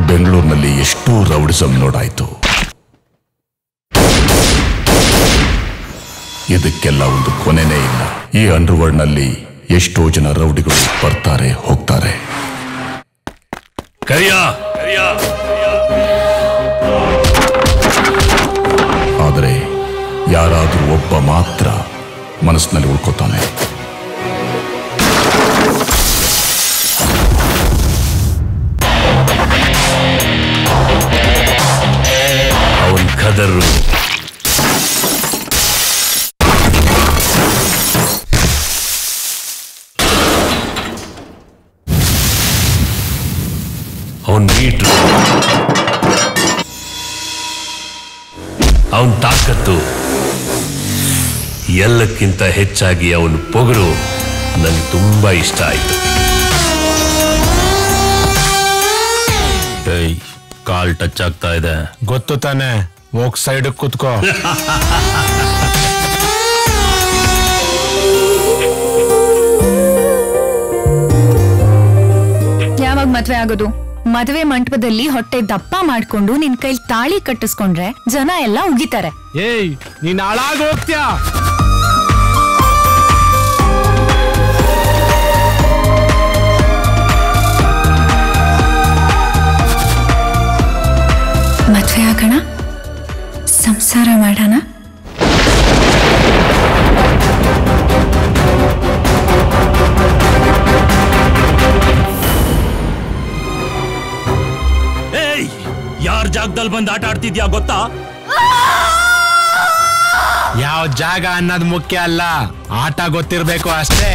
ನಲ್ಲಿ ಎಷ್ಟೋ ರೌಡಿಸಂ ನೋಡಾಯಿತು. ಇದಕ್ಕೆಲ್ಲ ಒಂದು ಕೊನೆನೇ ಇಲ್ಲ. ಈ ಅಂಡರ್ವರ್ಲ್ಡ್ನಲ್ಲಿ ಎಷ್ಟೋ ಜನ ರೌಡಿಗಳು ಬರ್ತಾರೆ ಹೋಗ್ತಾರೆ. ಆದರೆ ಯಾರಾದರೂ ಒಬ್ಬ ಮಾತ್ರ ಮನಸ್ಸಿನಲ್ಲಿ ಉಳ್ಕೋತಾನೆ. ಅವನ್ ಖದರು ಅವನ್ ಮೀಟ್ರು ಅವನ್ ತಾಕತ್ತು ಎಲ್ಲಕ್ಕಿಂತ ಹೆಚ್ಚಾಗಿ ಅವನ ಪೊಗರು ನನಗೆ ತುಂಬಾ ಇಷ್ಟ ಆಯ್ತು. ಏಯ್ ಕಾಲ್ ಟಚ್ ಆಗ್ತಾ ಇದೆ. ಗೊತ್ತು ತಾನೆ. ಹೋಗ್ ಸೈಡ್ ಕುತ್ಕೋ. ಯಾವಾಗ ಮದ್ವೆ ಆಗೋದು? ಮದುವೆ ಮಂಟಪದಲ್ಲಿ ಹೊಟ್ಟೆ ದಪ್ಪ ಮಾಡ್ಕೊಂಡು ನಿನ್ ಕೈಲಿ ತಾಳಿ ಕಟ್ಟಿಸ್ಕೊಂಡ್ರೆ ಜನ ಎಲ್ಲ ಉಗಿತಾರೆ. ಏಯ್ ನೀನ್ ಹಾಳಾಗ ಹೋಗ್ತ್ಯಾ? ಮದ್ವೆ ಆಗೋಣ? ಸಂಸಾರ ಮಾಡೋಣ? ಏಯ್ ಯಾರ್ ಜಾಗದಲ್ಲಿ ಬಂದು ಆಟ ಆಡ್ತಿದ್ಯಾ ಗೊತ್ತಾ? ಯಾವ ಜಾಗ ಅನ್ನೋದು ಮುಖ್ಯ ಅಲ್ಲ. ಆಟ ಗೊತ್ತಿರಬೇಕು ಅಷ್ಟೇ.